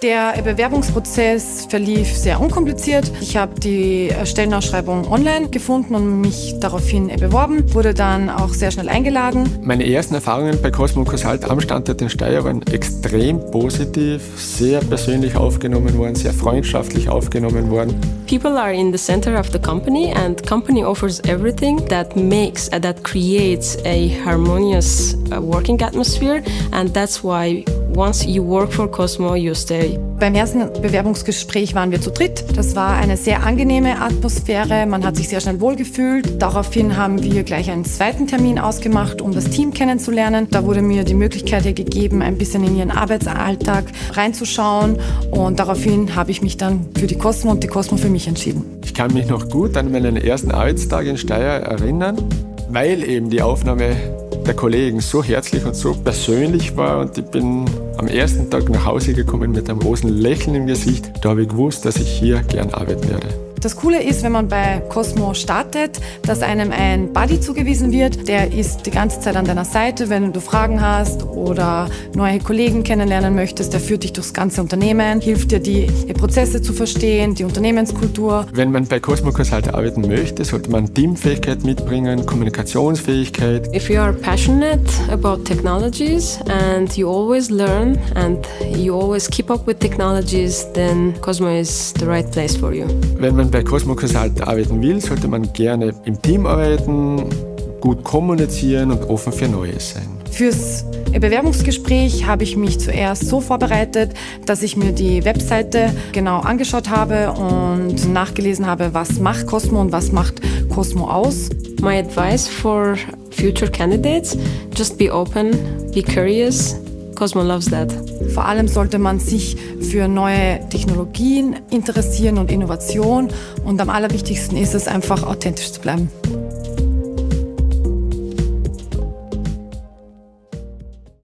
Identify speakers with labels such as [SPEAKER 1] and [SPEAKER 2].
[SPEAKER 1] Der Bewerbungsprozess verlief sehr unkompliziert. Ich habe die Stellenausschreibung online gefunden und mich daraufhin beworben, wurde dann auch sehr schnell eingeladen.
[SPEAKER 2] Meine ersten Erfahrungen bei Cosmo Consult am Standort in Steyr waren extrem positiv, sehr persönlich aufgenommen worden, sehr freundschaftlich aufgenommen worden.
[SPEAKER 3] People are in the center of the company and company offers everything that makes, uh, that creates a harmonious uh, working atmosphere and that's why once you work for Cosmo, you stay.
[SPEAKER 1] Beim ersten Bewerbungsgespräch waren wir zu dritt. Das war eine sehr angenehme Atmosphäre. Man hat sich sehr schnell wohlgefühlt. Daraufhin haben wir gleich einen zweiten Termin ausgemacht, um das Team kennenzulernen. Da wurde mir die Möglichkeit gegeben, ein bisschen in ihren Arbeitsalltag reinzuschauen. Und daraufhin habe ich mich dann für die Cosmo und die Cosmo für mich entschieden.
[SPEAKER 2] Ich kann mich noch gut an meinen ersten Arbeitstag in Steyr erinnern, weil eben die Aufnahme der Kollegen so herzlich und so persönlich war und ich bin am ersten Tag nach Hause gekommen mit einem großen Lächeln im Gesicht. Da habe ich gewusst, dass ich hier gern arbeiten werde.
[SPEAKER 1] Das Coole ist, wenn man bei Cosmo startet, dass einem ein Buddy zugewiesen wird. Der ist die ganze Zeit an deiner Seite, wenn du Fragen hast oder neue Kollegen kennenlernen möchtest. Der führt dich durchs ganze Unternehmen, hilft dir, die Prozesse zu verstehen, die Unternehmenskultur.
[SPEAKER 2] Wenn man bei Cosmo Consult arbeiten möchte, sollte man Teamfähigkeit mitbringen, Kommunikationsfähigkeit.
[SPEAKER 3] If you are passionate about technologies and you always learn and you always keep up with technologies, then Cosmo is the right place for you.
[SPEAKER 2] Wenn man bei Cosmo Consult arbeiten will, sollte man gerne im Team arbeiten, gut kommunizieren und offen für Neues sein.
[SPEAKER 1] Fürs Bewerbungsgespräch habe ich mich zuerst so vorbereitet, dass ich mir die Webseite genau angeschaut habe und nachgelesen habe, was macht Cosmo und was macht Cosmo aus.
[SPEAKER 3] My advice for future candidates, just be open, be curious. Cosmo loves that.
[SPEAKER 1] Vor allem sollte man sich für neue Technologien interessieren und Innovation und am allerwichtigsten ist es einfach authentisch zu bleiben.